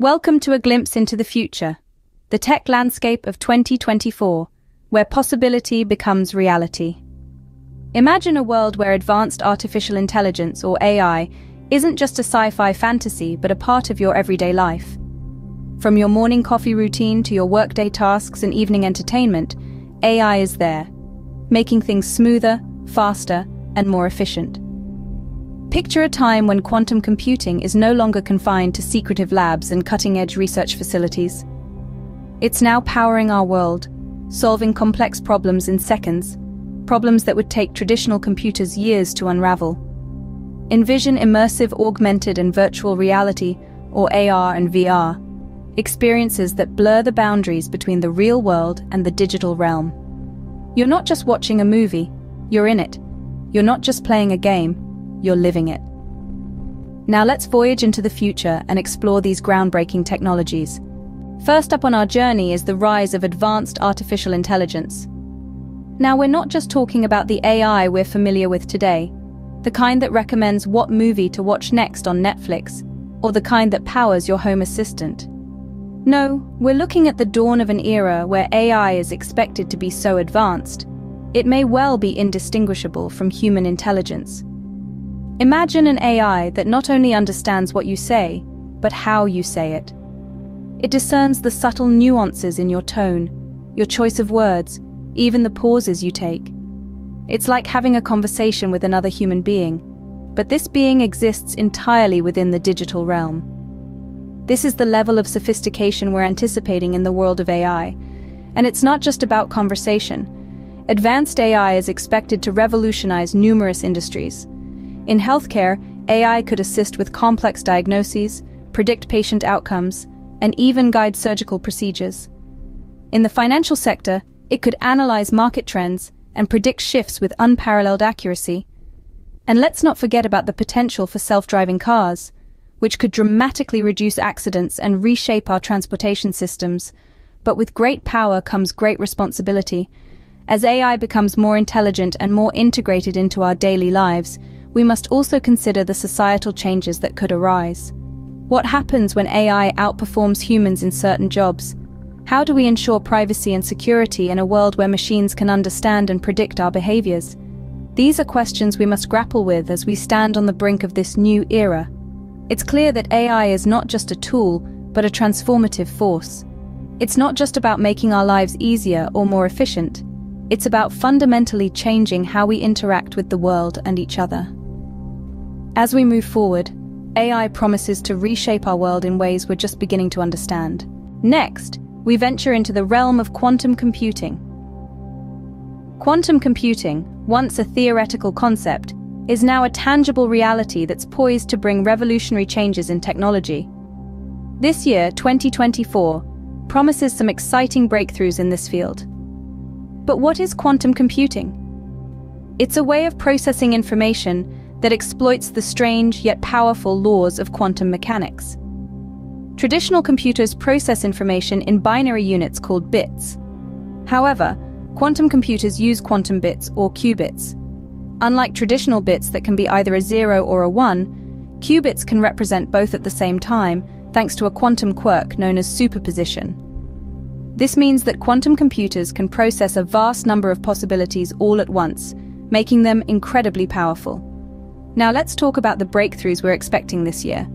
Welcome to a glimpse into the future, the tech landscape of 2024, where possibility becomes reality. Imagine a world where advanced artificial intelligence, or AI, isn't just a sci-fi fantasy but a part of your everyday life. From your morning coffee routine to your workday tasks and evening entertainment, AI is there, making things smoother, faster, and more efficient. Picture a time when quantum computing is no longer confined to secretive labs and cutting-edge research facilities. It's now powering our world, solving complex problems in seconds, problems that would take traditional computers years to unravel. Envision immersive augmented and virtual reality, or AR and VR, experiences that blur the boundaries between the real world and the digital realm. You're not just watching a movie, you're in it. You're not just playing a game, you're living it. Now let's voyage into the future and explore these groundbreaking technologies. First up on our journey is the rise of advanced artificial intelligence. Now we're not just talking about the AI we're familiar with today, the kind that recommends what movie to watch next on Netflix, or the kind that powers your home assistant. No, we're looking at the dawn of an era where AI is expected to be so advanced, it may well be indistinguishable from human intelligence. Imagine an AI that not only understands what you say, but how you say it. It discerns the subtle nuances in your tone, your choice of words, even the pauses you take. It's like having a conversation with another human being, but this being exists entirely within the digital realm. This is the level of sophistication we're anticipating in the world of AI, and it's not just about conversation. Advanced AI is expected to revolutionize numerous industries, in healthcare, AI could assist with complex diagnoses, predict patient outcomes, and even guide surgical procedures. In the financial sector, it could analyze market trends and predict shifts with unparalleled accuracy. And let's not forget about the potential for self-driving cars, which could dramatically reduce accidents and reshape our transportation systems. But with great power comes great responsibility. As AI becomes more intelligent and more integrated into our daily lives, we must also consider the societal changes that could arise. What happens when AI outperforms humans in certain jobs? How do we ensure privacy and security in a world where machines can understand and predict our behaviors? These are questions we must grapple with as we stand on the brink of this new era. It's clear that AI is not just a tool, but a transformative force. It's not just about making our lives easier or more efficient. It's about fundamentally changing how we interact with the world and each other. As we move forward, AI promises to reshape our world in ways we're just beginning to understand. Next, we venture into the realm of quantum computing. Quantum computing, once a theoretical concept, is now a tangible reality that's poised to bring revolutionary changes in technology. This year, 2024, promises some exciting breakthroughs in this field. But what is quantum computing? It's a way of processing information that exploits the strange yet powerful laws of quantum mechanics. Traditional computers process information in binary units called bits. However, quantum computers use quantum bits or qubits. Unlike traditional bits that can be either a 0 or a 1, qubits can represent both at the same time thanks to a quantum quirk known as superposition. This means that quantum computers can process a vast number of possibilities all at once, making them incredibly powerful. Now let's talk about the breakthroughs we're expecting this year.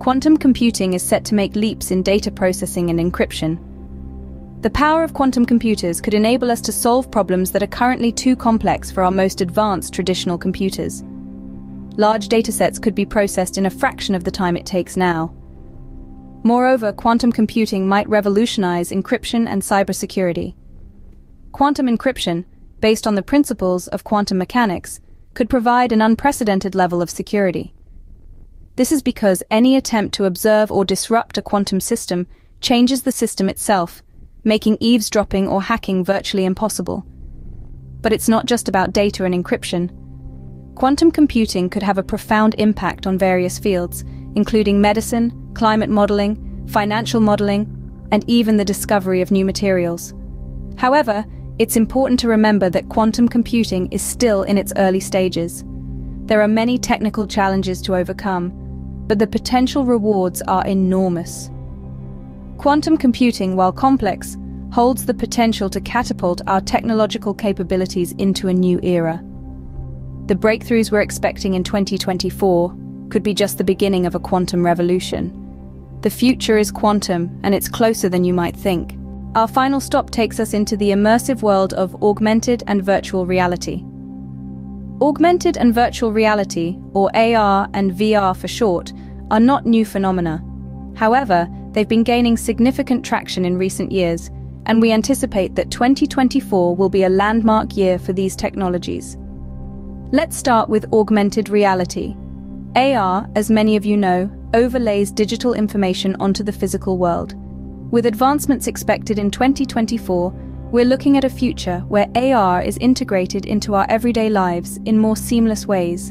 Quantum computing is set to make leaps in data processing and encryption. The power of quantum computers could enable us to solve problems that are currently too complex for our most advanced traditional computers. Large datasets could be processed in a fraction of the time it takes now. Moreover, quantum computing might revolutionize encryption and cybersecurity. Quantum encryption, based on the principles of quantum mechanics, could provide an unprecedented level of security. This is because any attempt to observe or disrupt a quantum system changes the system itself, making eavesdropping or hacking virtually impossible. But it's not just about data and encryption. Quantum computing could have a profound impact on various fields, including medicine, climate modeling, financial modeling, and even the discovery of new materials. However, it's important to remember that quantum computing is still in its early stages. There are many technical challenges to overcome, but the potential rewards are enormous. Quantum computing, while complex, holds the potential to catapult our technological capabilities into a new era. The breakthroughs we're expecting in 2024 could be just the beginning of a quantum revolution. The future is quantum, and it's closer than you might think. Our final stop takes us into the immersive world of augmented and virtual reality. Augmented and virtual reality, or AR and VR for short, are not new phenomena. However, they've been gaining significant traction in recent years, and we anticipate that 2024 will be a landmark year for these technologies. Let's start with augmented reality. AR, as many of you know, overlays digital information onto the physical world. With advancements expected in 2024, we're looking at a future where AR is integrated into our everyday lives in more seamless ways.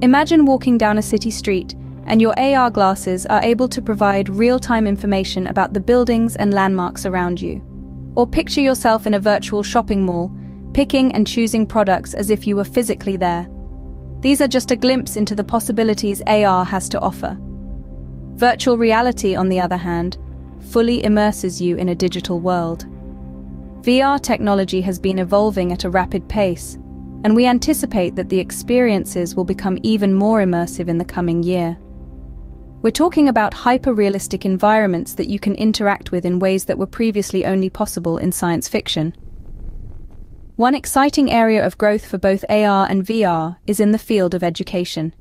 Imagine walking down a city street and your AR glasses are able to provide real-time information about the buildings and landmarks around you. Or picture yourself in a virtual shopping mall, picking and choosing products as if you were physically there. These are just a glimpse into the possibilities AR has to offer. Virtual reality, on the other hand, fully immerses you in a digital world. VR technology has been evolving at a rapid pace, and we anticipate that the experiences will become even more immersive in the coming year. We're talking about hyper-realistic environments that you can interact with in ways that were previously only possible in science fiction. One exciting area of growth for both AR and VR is in the field of education.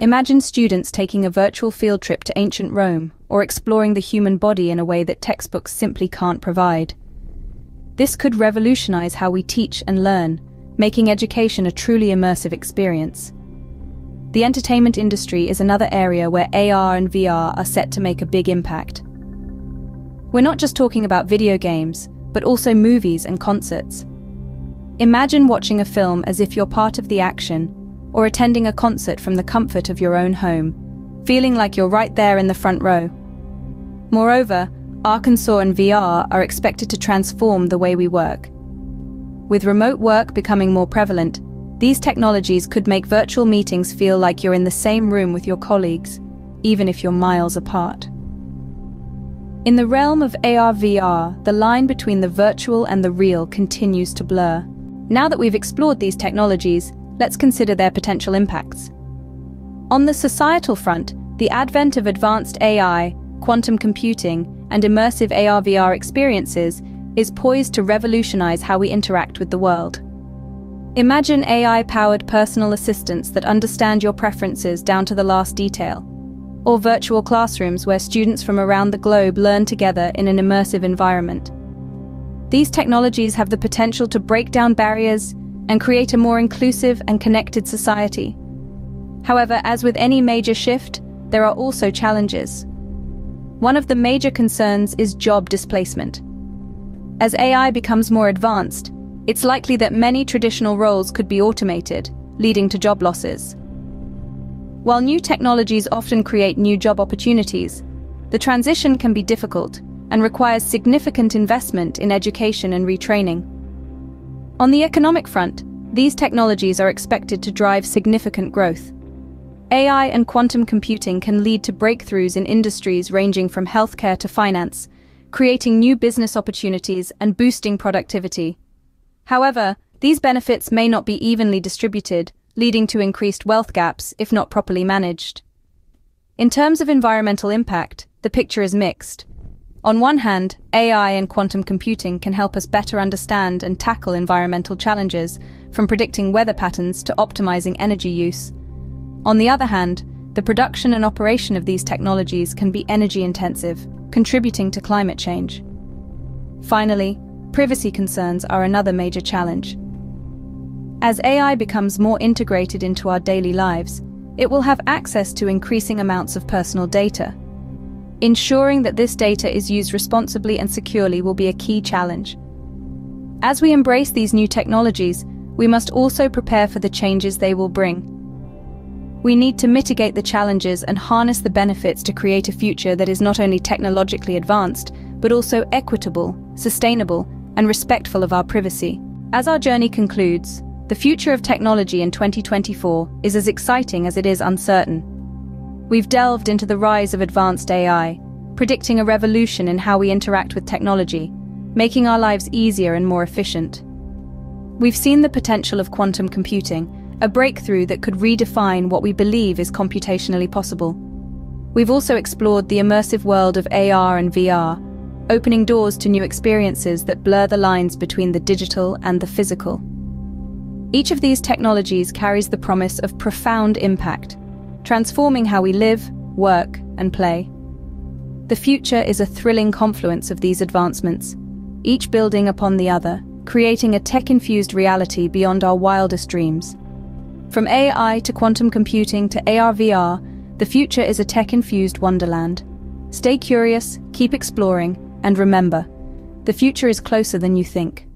Imagine students taking a virtual field trip to ancient Rome or exploring the human body in a way that textbooks simply can't provide. This could revolutionize how we teach and learn, making education a truly immersive experience. The entertainment industry is another area where AR and VR are set to make a big impact. We're not just talking about video games, but also movies and concerts. Imagine watching a film as if you're part of the action, or attending a concert from the comfort of your own home, feeling like you're right there in the front row. Moreover, AR and VR are expected to transform the way we work. With remote work becoming more prevalent, these technologies could make virtual meetings feel like you're in the same room with your colleagues, even if you're miles apart. In the realm of AR-VR, the line between the virtual and the real continues to blur. Now that we've explored these technologies, let's consider their potential impacts. On the societal front, the advent of advanced AI, quantum computing, and immersive AR-VR experiences is poised to revolutionize how we interact with the world. Imagine AI-powered personal assistants that understand your preferences down to the last detail, or virtual classrooms where students from around the globe learn together in an immersive environment. These technologies have the potential to break down barriers and create a more inclusive and connected society. However, as with any major shift, there are also challenges. One of the major concerns is job displacement. As AI becomes more advanced, it's likely that many traditional roles could be automated, leading to job losses. While new technologies often create new job opportunities, the transition can be difficult and requires significant investment in education and retraining. On the economic front, these technologies are expected to drive significant growth. AI and quantum computing can lead to breakthroughs in industries ranging from healthcare to finance, creating new business opportunities and boosting productivity. However, these benefits may not be evenly distributed, leading to increased wealth gaps if not properly managed. In terms of environmental impact, the picture is mixed. On one hand, AI and quantum computing can help us better understand and tackle environmental challenges, from predicting weather patterns to optimizing energy use. On the other hand, the production and operation of these technologies can be energy intensive, contributing to climate change. Finally, privacy concerns are another major challenge. As AI becomes more integrated into our daily lives, it will have access to increasing amounts of personal data. Ensuring that this data is used responsibly and securely will be a key challenge. As we embrace these new technologies, we must also prepare for the changes they will bring. We need to mitigate the challenges and harness the benefits to create a future that is not only technologically advanced, but also equitable, sustainable, and respectful of our privacy. As our journey concludes, the future of technology in 2024 is as exciting as it is uncertain. We've delved into the rise of advanced AI, predicting a revolution in how we interact with technology, making our lives easier and more efficient. We've seen the potential of quantum computing, a breakthrough that could redefine what we believe is computationally possible. We've also explored the immersive world of AR and VR, opening doors to new experiences that blur the lines between the digital and the physical. Each of these technologies carries the promise of profound impact, transforming how we live, work, and play. The future is a thrilling confluence of these advancements, each building upon the other, creating a tech-infused reality beyond our wildest dreams. From AI to quantum computing to AR-VR, the future is a tech-infused wonderland. Stay curious, keep exploring, and remember, the future is closer than you think.